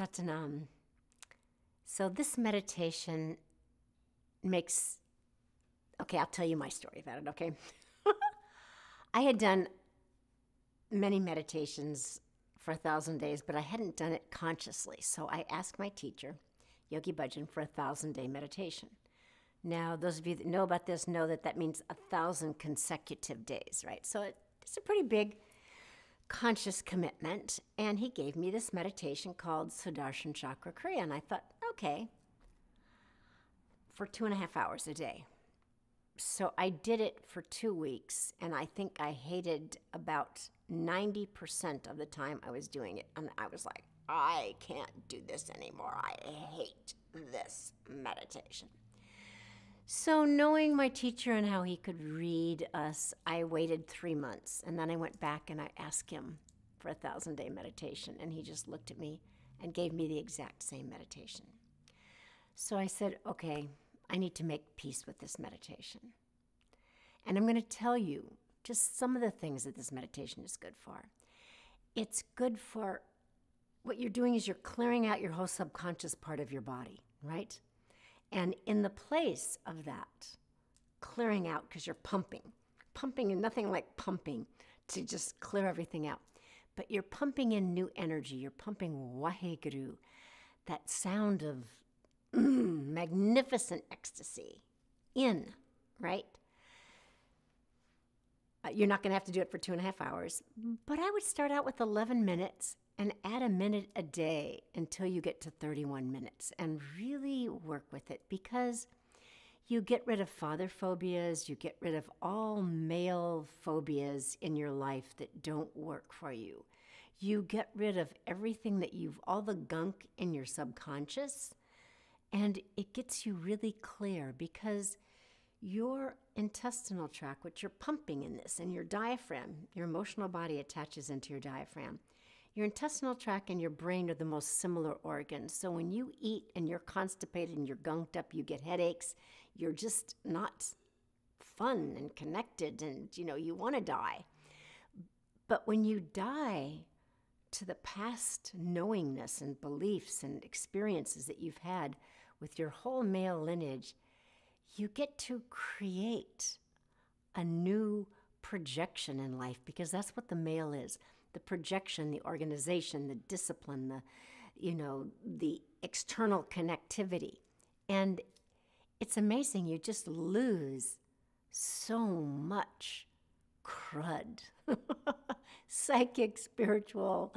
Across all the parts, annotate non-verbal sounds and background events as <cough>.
Sat Nam. Um, so this meditation makes okay, I'll tell you my story about it, okay? <laughs> I had done many meditations for a thousand days, but I hadn't done it consciously. So I asked my teacher, Yogi Bhajan, for a thousand day meditation. Now, those of you that know about this know that that means a thousand consecutive days, right? So it's a pretty big conscious commitment. And he gave me this meditation called Sudarshan Chakra Kriya. And I thought, okay, for two and a half hours a day. So I did it for two weeks, and I think I hated about 90% of the time I was doing it. And I was like, I can't do this anymore. I hate this meditation. So, knowing my teacher and how he could read us, I waited three months. And then I went back and I asked him for a thousand day meditation. And he just looked at me and gave me the exact same meditation. So I said, okay, I need to make peace with this meditation. And I'm going to tell you just some of the things that this meditation is good for. It's good for what you're doing is you're clearing out your whole subconscious part of your body, right? And in the place of that, clearing out because you're pumping, pumping and nothing like pumping to just clear everything out. But you're pumping in new energy. You're pumping Waheguru, that sound of mm, magnificent ecstasy in, right? Uh, you're not going to have to do it for two and a half hours, but I would start out with 11 minutes and add a minute a day until you get to 31 minutes and really work with it because you get rid of father phobias, you get rid of all male phobias in your life that don't work for you. You get rid of everything that you've, all the gunk in your subconscious, and it gets you really clear because your intestinal tract, which you're pumping in this, and your diaphragm, your emotional body attaches into your diaphragm. Your intestinal tract and your brain are the most similar organs. So when you eat and you're constipated and you're gunked up, you get headaches, you're just not fun and connected and you know, you want to die. But when you die to the past knowingness and beliefs and experiences that you've had with your whole male lineage, you get to create a new projection in life because that's what the male is the projection, the organization, the discipline, the you know, the external connectivity. And it's amazing you just lose so much crud. <laughs> Psychic, spiritual,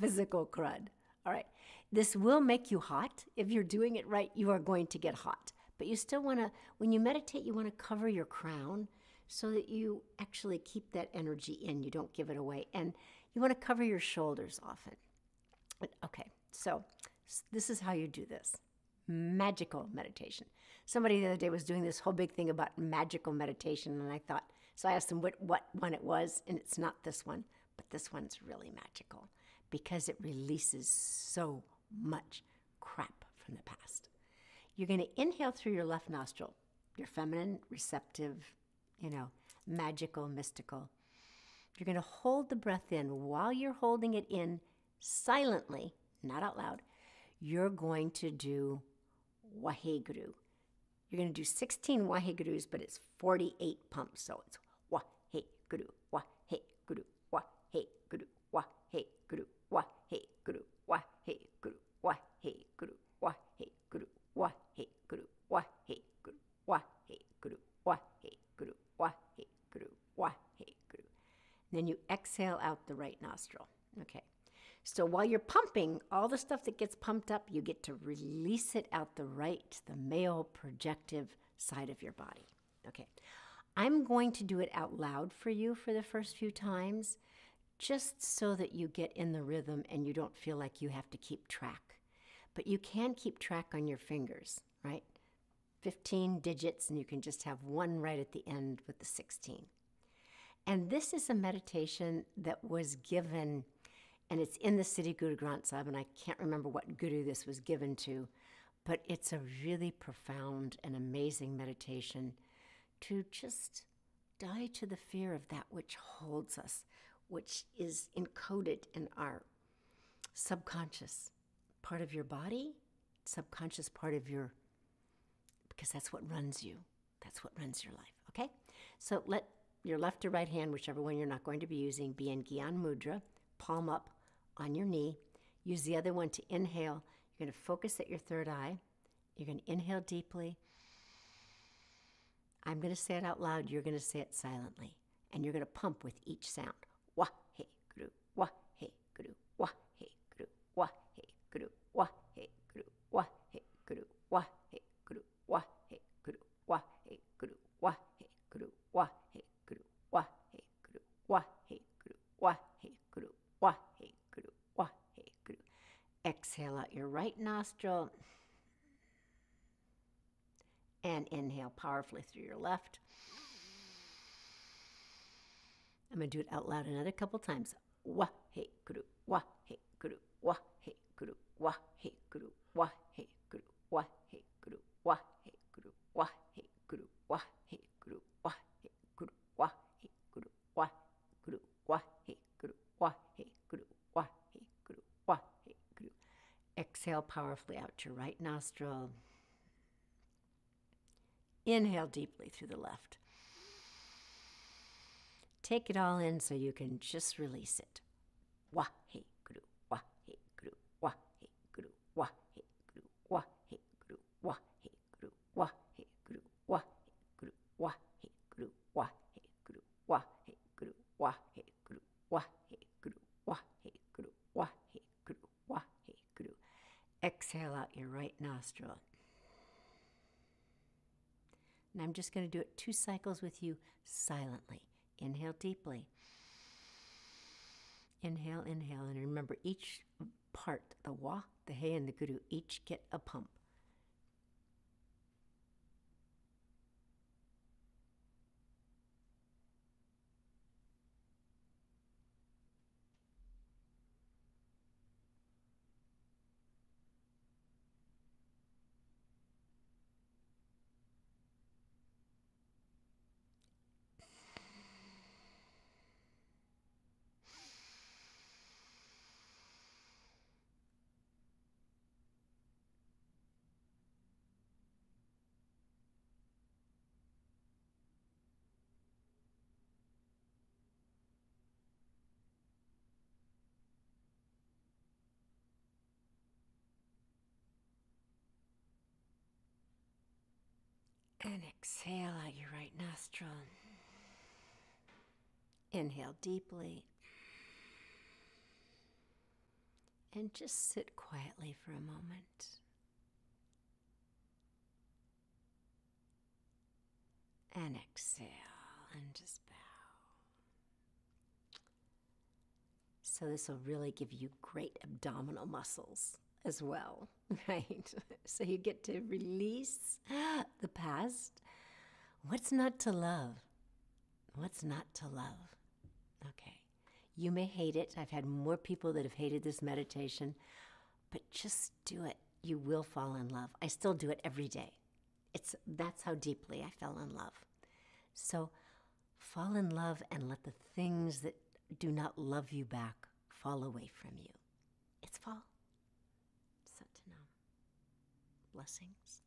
physical crud. All right. This will make you hot. If you're doing it right, you are going to get hot. But you still want to, when you meditate, you want to cover your crown so that you actually keep that energy in. You don't give it away. And you want to cover your shoulders often. Okay, so this is how you do this magical meditation. Somebody the other day was doing this whole big thing about magical meditation, and I thought, so I asked them what, what one it was, and it's not this one, but this one's really magical because it releases so much crap from the past. You're going to inhale through your left nostril, your feminine, receptive, you know, magical, mystical. You're going to hold the breath in. While you're holding it in silently, not out loud, you're going to do Waheguru. You're going to do 16 Wahegurus, but it's 48 pumps. So it's Waheguru, Waheguru, Waheguru, Waheguru, Waheguru, Waheguru, Waheguru, Waheguru, Waheguru, Waheguru, Waheguru, Waheguru, Waheguru, Waheguru. Then you exhale out the right nostril. Okay. So while you're pumping, all the stuff that gets pumped up, you get to release it out the right, the male projective side of your body. Okay. I'm going to do it out loud for you for the first few times, just so that you get in the rhythm and you don't feel like you have to keep track. But you can keep track on your fingers, right? 15 digits, and you can just have one right at the end with the 16. And this is a meditation that was given, and it's in the Siri Guru Granth Sahib, and I can't remember what guru this was given to, but it's a really profound and amazing meditation to just die to the fear of that which holds us, which is encoded in our subconscious part of your body, subconscious part of your, because that's what runs you. That's what runs your life. Okay? So let your left or right hand, whichever one you're not going to be using, be in Gyan Mudra, palm up on your knee. Use the other one to inhale. You're going to focus at your third eye. You're going to inhale deeply. I'm going to say it out loud. You're going to say it silently. And you're going to pump with each sound. Wah, hey, guru, wah, hey, guru, wah, hey, guru, wah, hey, guru, wah, hey, guru, wah, hey, guru, wah, Exhale out your right nostril and inhale powerfully through your left. I'm going to do it out loud another couple times. Wah, hey, guru, wah, hey, guru, wah, hey, guru, wah, hey, guru, wah, hey, guru, wah, hey, guru, wah, hey, guru, wah, hey, guru, wah, hey, guru, wah, hey, guru, wah, hey, guru, wah, guru, wah, hey, guru, wah, hey, guru, wah, hey, guru, wah, hey, guru. Exhale powerfully out your right nostril. Inhale deeply through the left. Take it all in so you can just release it. Wah, Exhale out your right nostril. And I'm just going to do it two cycles with you silently. Inhale deeply. Inhale, inhale. And remember, each part, the wa, the hey, and the guru, each get a pump. And exhale out your right nostril. Inhale deeply. And just sit quietly for a moment. And exhale and just bow. So, this will really give you great abdominal muscles as well, <laughs> right? So you get to release the past. What's not to love? What's not to love? Okay. You may hate it. I've had more people that have hated this meditation, but just do it. You will fall in love. I still do it every day. It's that's how deeply I fell in love. So fall in love and let the things that do not love you back fall away from you. It's fall. Blessings.